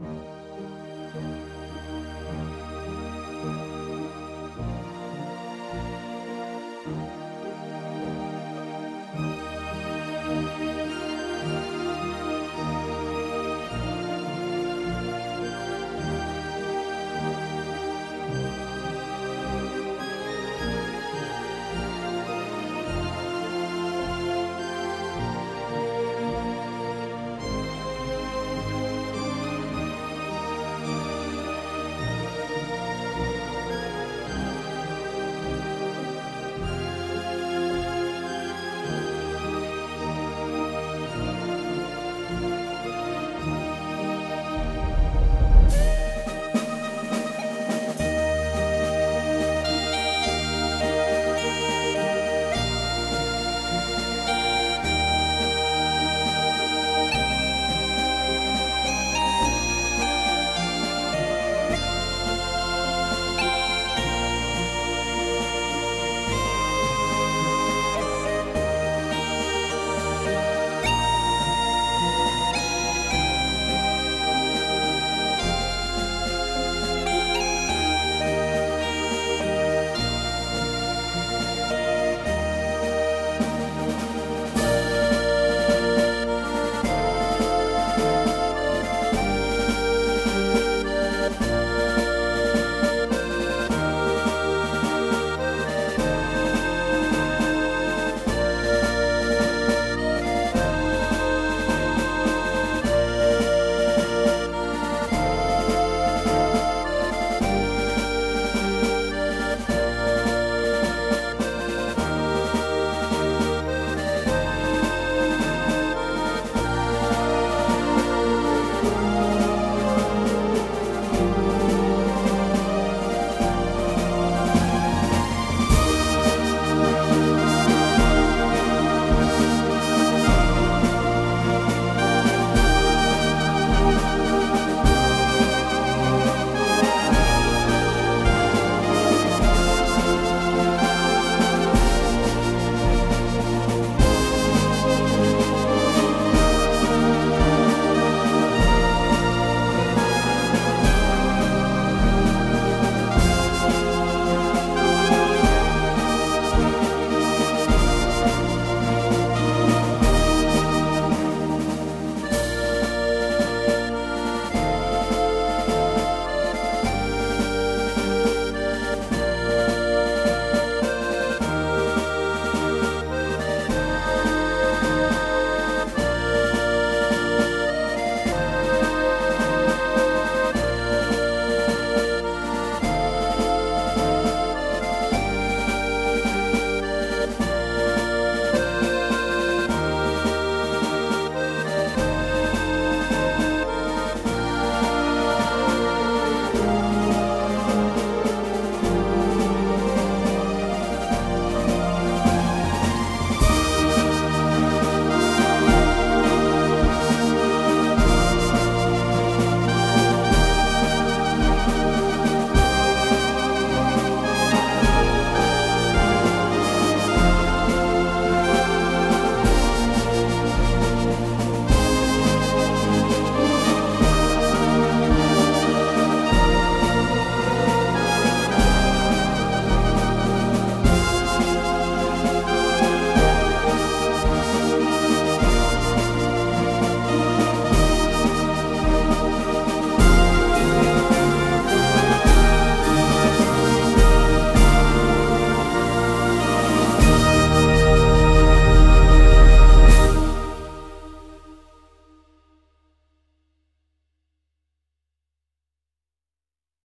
you